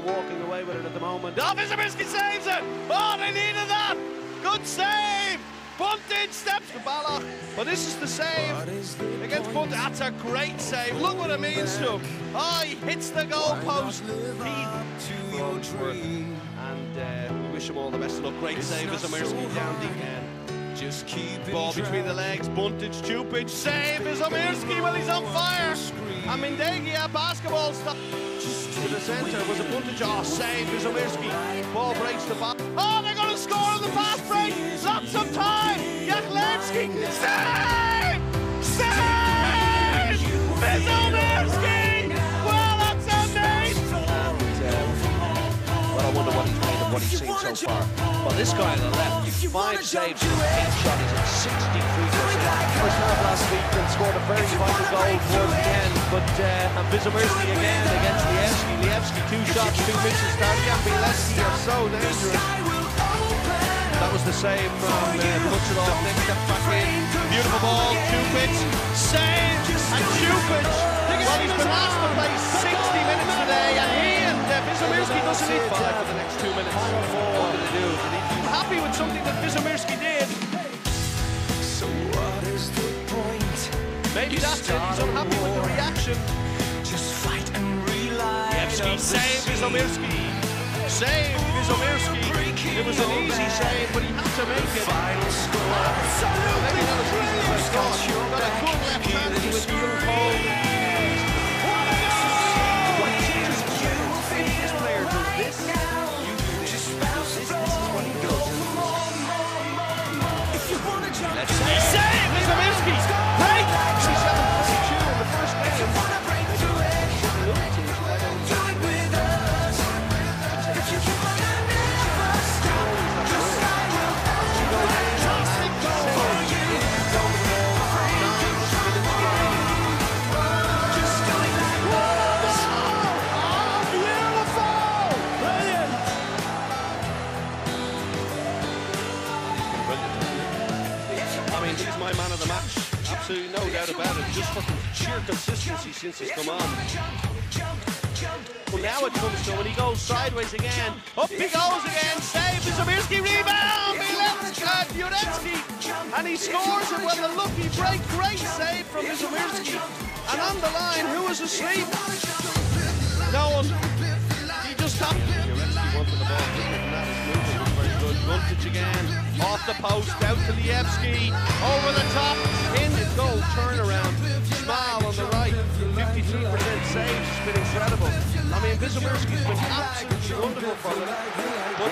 are walking away with it at the moment. Oh, Wyszomirski saves it! Oh, they needed that! Good save! Buntić steps to Balloch, but this is the save against Buntić. That's a great save. Look what it means to him. Oh, he hits the goalpost. He and uh, we wish him all the best of luck. Great save Wyszomirski down deep end. Just keep Ball between the legs, Buntić, Čupić, save Wyszomirski while he's on fire. And Mindegia, basketball stop to the centre. Was a Buntić, oh, save Wyszomirski. Ball breaks the back. Oh, they're going to score on the fast break. Lots of time. Jachlewski, save! Save! Wyszomirski! Well, that's amazing! Well, I wonder what he's made of what he's seen so far. Well, this guy on the left, five saves, eight shot, he's at 63%. First half last week and scored a very vital goal towards the end, but uh, and Wyszomirski again against Lijewski. Lijewski, two shots, two misses. Darjan Bielecki are so dangerous. That was the save from uh, puts it off, next step back in. Beautiful ball, Čupić, save, and Čupić. Well, he's been asked to play 60 minutes today, and he and uh, Wyszomirski doesn't need five for the next two minutes. What did they do? Be happy with something that Wyszomirski did? Maybe that's it. He's unhappy with the reaction. Just fight and. Lijewski, save Wyszomirski. Save Wyszomirski. It was an easy save, but he had to make it. Final score. Maybe not as easy as I. Got man of the match. Absolutely no doubt about it. Just fucking sheer consistency since he's come on. Well, now it comes to when he goes sideways again. Up he goes again. Save Wyszomirski. Rebound. Bielecki. Jurecki. And he scores it. Well, the lucky break. Great save from Wyszomirski. And on the line, who was asleep? No one. He just tapped. Jurecki wanted the ball. Is moving. Very good. Guntage again. Off the post. Out to Lijewski. The oh, top. In the goal. Turnaround. Smile on the right. 53% saves. It's been incredible. I mean, Wyszomirski's been absolutely wonderful for them.